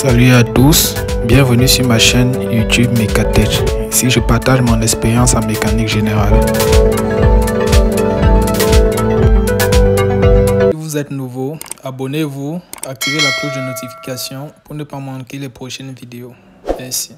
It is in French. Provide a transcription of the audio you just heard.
Salut à tous, bienvenue sur ma chaîne YouTube Mecatech. Ici je partage mon expérience en mécanique générale. Si vous êtes nouveau, abonnez-vous, activez la cloche de notification pour ne pas manquer les prochaines vidéos. Merci.